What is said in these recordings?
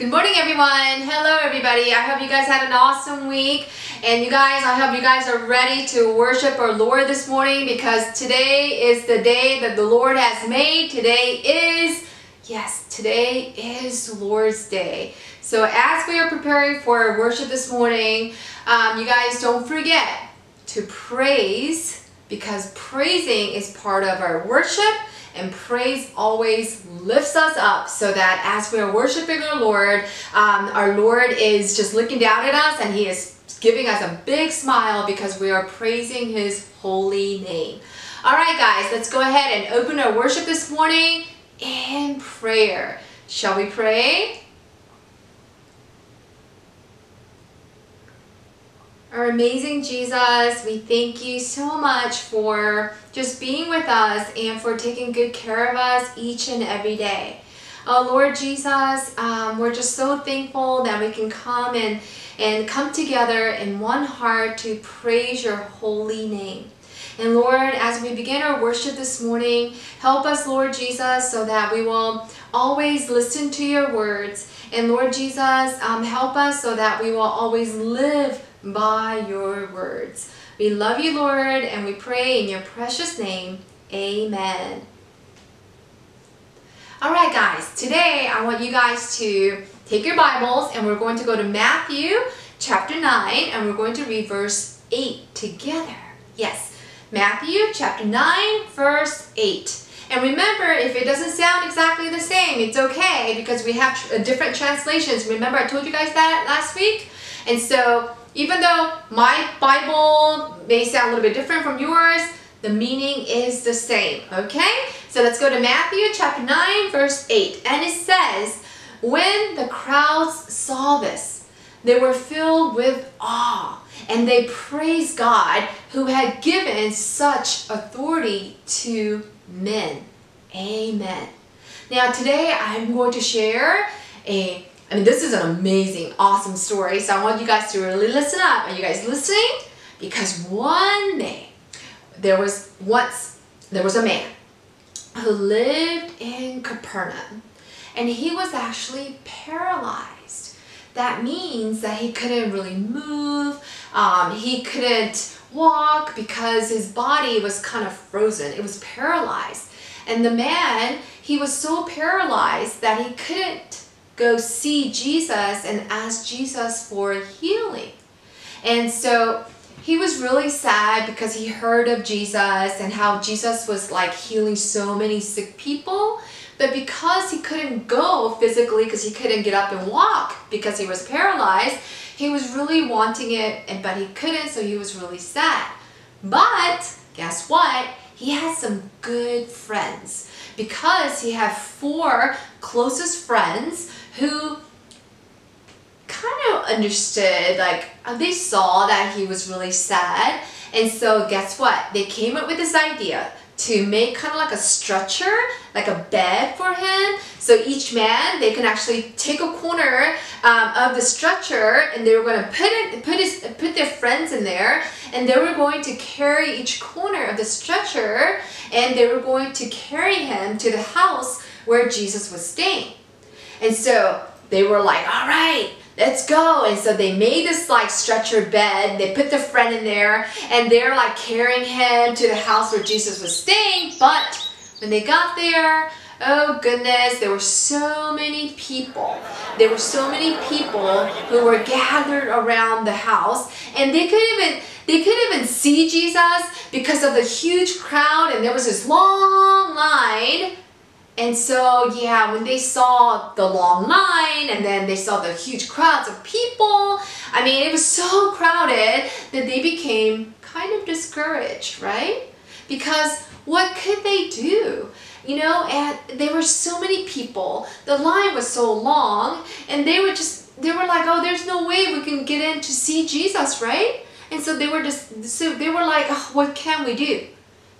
Good morning, everyone. Hello, everybody. I hope you guys had an awesome week. And you guys, I hope you guys are ready to worship our Lord this morning because today is the day that the Lord has made. Today is, yes, today is Lord's Day. So as we are preparing for worship this morning, um, you guys don't forget to praise because praising is part of our worship and praise always lifts us up so that as we are worshiping our Lord, um, our Lord is just looking down at us and He is giving us a big smile because we are praising His holy name. All right, guys, let's go ahead and open our worship this morning in prayer. Shall we pray? Our amazing Jesus, we thank you so much for just being with us and for taking good care of us each and every day. Oh Lord Jesus, um, we're just so thankful that we can come and, and come together in one heart to praise your holy name. And Lord, as we begin our worship this morning, help us, Lord Jesus, so that we will always listen to your words. And Lord Jesus, um, help us so that we will always live by your words. We love you, Lord, and we pray in your precious name. Amen. All right, guys, today I want you guys to take your Bibles and we're going to go to Matthew chapter 9 and we're going to read verse 8 together. Yes, Matthew chapter 9, verse 8. And remember, if it doesn't sound exactly the same, it's okay because we have tr uh, different translations. Remember I told you guys that last week? And so even though my Bible may sound a little bit different from yours, the meaning is the same, okay? So let's go to Matthew chapter 9, verse 8. And it says, When the crowds saw this, they were filled with awe, and they praised God who had given such authority to men. Amen. Now today I'm going to share a I mean, this is an amazing, awesome story. So I want you guys to really listen up. Are you guys listening? Because one day, there was once, there was a man who lived in Capernaum. And he was actually paralyzed. That means that he couldn't really move. Um, he couldn't walk because his body was kind of frozen. It was paralyzed. And the man, he was so paralyzed that he couldn't go see Jesus and ask Jesus for healing. And so he was really sad because he heard of Jesus and how Jesus was like healing so many sick people. But because he couldn't go physically, because he couldn't get up and walk because he was paralyzed, he was really wanting it, but he couldn't, so he was really sad. But guess what? He had some good friends because he had four closest friends who kind of understood, like, uh, they saw that he was really sad. And so guess what? They came up with this idea to make kind of like a stretcher, like a bed for him. So each man, they can actually take a corner um, of the stretcher and they were going to put it, put his, put their friends in there, and they were going to carry each corner of the stretcher, and they were going to carry him to the house where Jesus was staying. And so they were like, all right, let's go. And so they made this like stretcher bed. They put their friend in there and they're like carrying him to the house where Jesus was staying. But when they got there, oh goodness, there were so many people. There were so many people who were gathered around the house and they couldn't even they couldn't even see Jesus because of the huge crowd and there was this long line and so, yeah, when they saw the long line and then they saw the huge crowds of people, I mean, it was so crowded that they became kind of discouraged, right? Because what could they do? You know, and there were so many people, the line was so long, and they were just, they were like, oh, there's no way we can get in to see Jesus, right? And so they were just, so they were like, oh, what can we do?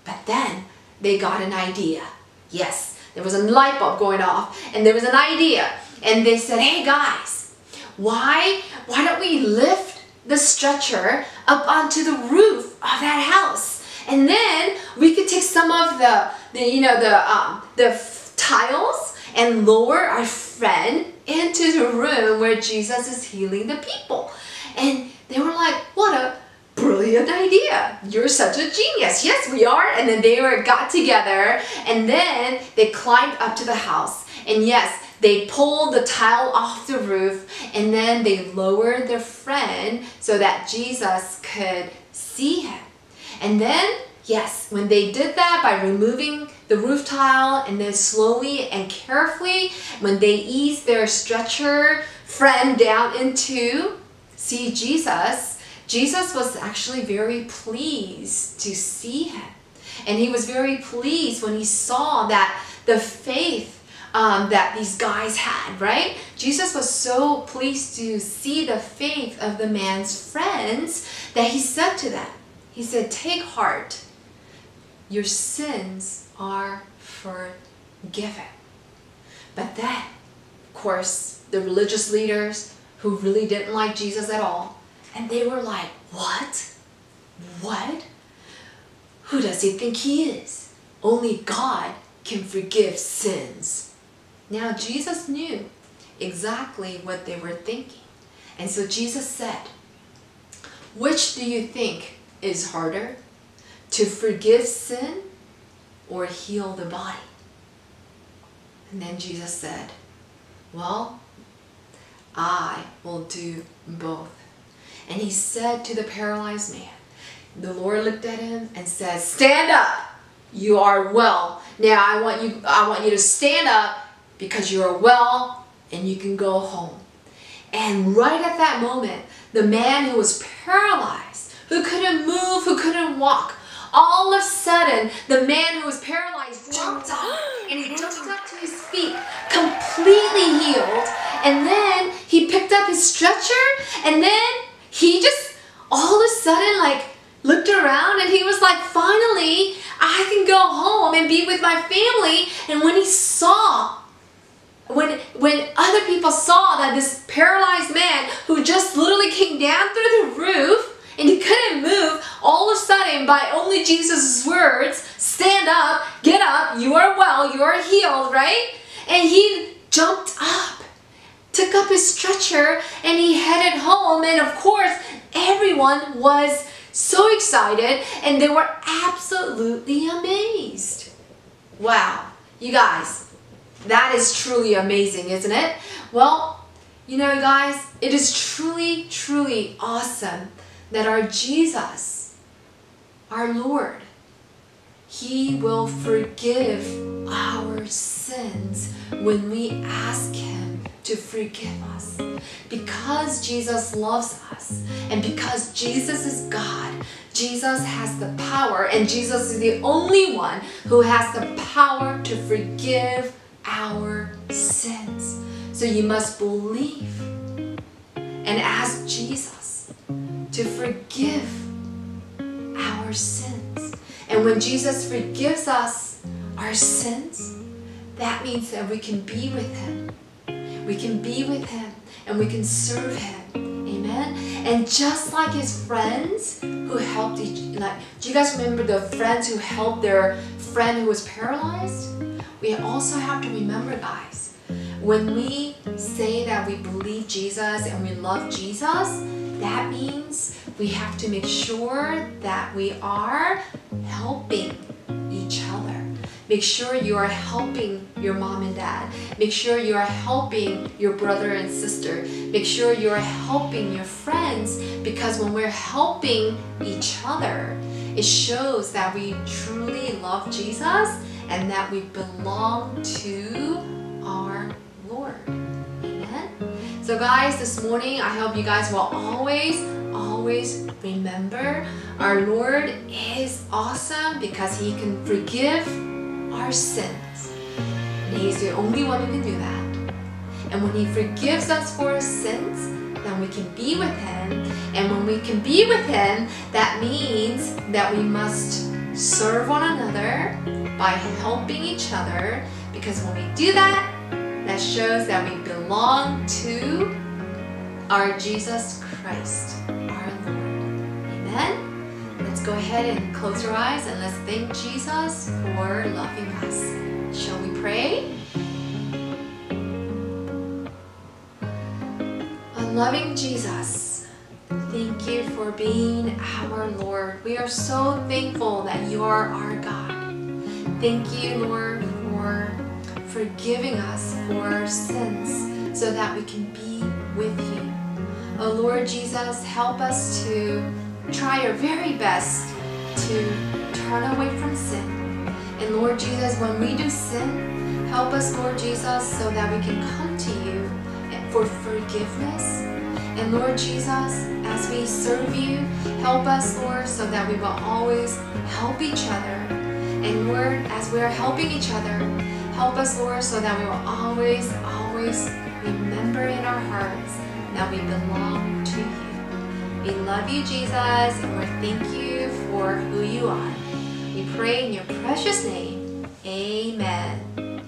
But then they got an idea. Yes, there was a light bulb going off and there was an idea. And they said, hey guys, why, why don't we lift the stretcher up onto the roof of that house? And then we could take some of the, the you know, the, um, the tiles and lower our friend into the room where Jesus is healing the people. And they were like, what a brilliant idea. You're such a genius. Yes, we are. And then they were got together and then they climbed up to the house. And yes, they pulled the tile off the roof and then they lowered their friend so that Jesus could see him. And then, yes, when they did that by removing the roof tile and then slowly and carefully, when they eased their stretcher friend down into see Jesus, Jesus was actually very pleased to see him. And he was very pleased when he saw that the faith um, that these guys had, right? Jesus was so pleased to see the faith of the man's friends that he said to them, he said, take heart, your sins are forgiven. But then, of course, the religious leaders who really didn't like Jesus at all, and they were like, what? What? Who does he think he is? Only God can forgive sins. Now Jesus knew exactly what they were thinking. And so Jesus said, which do you think is harder? To forgive sin or heal the body? And then Jesus said, well, I will do both. And he said to the paralyzed man, the Lord looked at him and said, stand up. You are well. Now I want you, I want you to stand up because you are well and you can go home. And right at that moment, the man who was paralyzed, who couldn't move, who couldn't walk, all of a sudden, the man who was paralyzed jumped up and he jumped up to his feet, completely healed. And then he picked up his stretcher and then he just all of a sudden like looked around and he was like, finally, I can go home and be with my family. And when he saw when when other people saw that this paralyzed man who just literally came down through the roof and he couldn't move, all of a sudden by only Jesus' words, stand up, get up, you are well, you are healed, right? And he jumped up, took up his stretcher, and he headed home. And of course, everyone was so excited and they were absolutely amazed. Wow, you guys, that is truly amazing, isn't it? Well, you know, guys, it is truly, truly awesome that our Jesus, our Lord, He will forgive our sins when we ask Him to forgive us. Because Jesus loves us and because Jesus is God, Jesus has the power and Jesus is the only one who has the power to forgive our sins. So you must believe and ask Jesus to forgive our sins. And when Jesus forgives us our sins, that means that we can be with Him. We can be with Him and we can serve Him. Amen. And just like His friends who helped each, like, do you guys remember the friends who helped their friend who was paralyzed? We also have to remember, guys, when we say that we believe Jesus and we love Jesus, that means we have to make sure that we are helping each other. Make sure you are helping your mom and dad. Make sure you are helping your brother and sister. Make sure you are helping your friends because when we're helping each other, it shows that we truly love Jesus and that we belong to our Lord. Amen. So guys, this morning, I hope you guys will always, always remember our Lord is awesome because He can forgive our sins. And He's the only one who can do that. And when He forgives us for our sins, then we can be with Him. And when we can be with Him, that means that we must serve one another by helping each other. Because when we do that, that shows that we belong to our Jesus Christ, our Lord. Amen. Let's go ahead and close our eyes and let's thank Jesus for loving us. Shall we pray? Loving Jesus, thank you for being our Lord. We are so thankful that you are our God. Thank you, Lord, for forgiving us for our sins so that we can be with you. Oh Lord Jesus, help us to try our very best to turn away from sin. And Lord Jesus, when we do sin, help us, Lord Jesus, so that we can come to you for forgiveness. And Lord Jesus, as we serve you, help us, Lord, so that we will always help each other. And Lord, as we are helping each other, help us, Lord, so that we will always, always remember in our hearts that we belong to you. We love you, Jesus, and we thank you for who you are. We pray in your precious name. Amen.